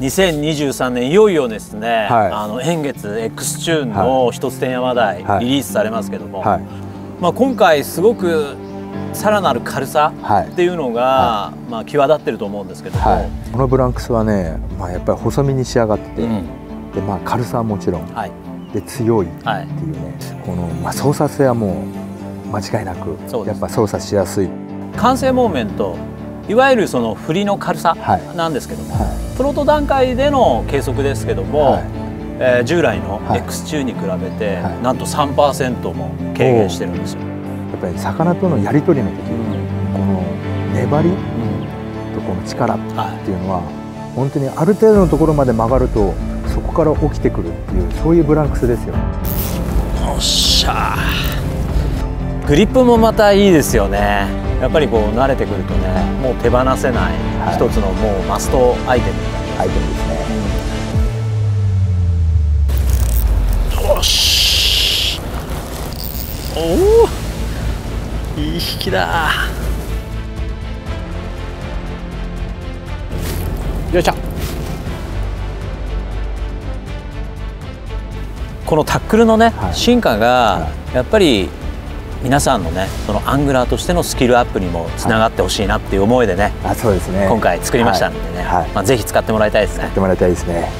2023年いよいよですね、はい。あの円月 X チューンの一つ天山台はい。リリースされますけども、はい。まあ、今回すごくさらなる軽さはい。っていうのが、まあ、際立ってると思うんですけども、はい、このブランクスはね、まあ、やっぱり細身に仕上がってて、うん。でまあ、軽さはもちろんはい。で強いってはいいうねこの、まあ、操作性はもう間違いなくやっぱ操作しやすい、完成モーメントいわゆるその振りの軽さはい。なんですけども、はプロト段階での計測ですけども、はい。えー従来のはい。X チューンに比べて、はい。なんと3%も軽減してるんですよ。い、やっぱり魚とのやり取りの時この粘りとこの力ってはいうのは本当にある程度のところまで曲がるとそこから起きてくるっていうそういうブランクスですよ。い、おっしゃー。グリップもまたいいですよねやっぱりこう慣れてくるとねもう手放せないはい。一つのもうマストアイテム。アイテムですね。よしおおいい引きだ。よいしょ。このタックルのね、はい。進化がはやっぱり皆さんのねそのアングラーとしてのスキルアップにもつながってほしいなっていう思いでね、あそうですね。今回作りましたんでね、はいはいまあ、ぜひ使ってもらいたいですねやってもらいたいですね。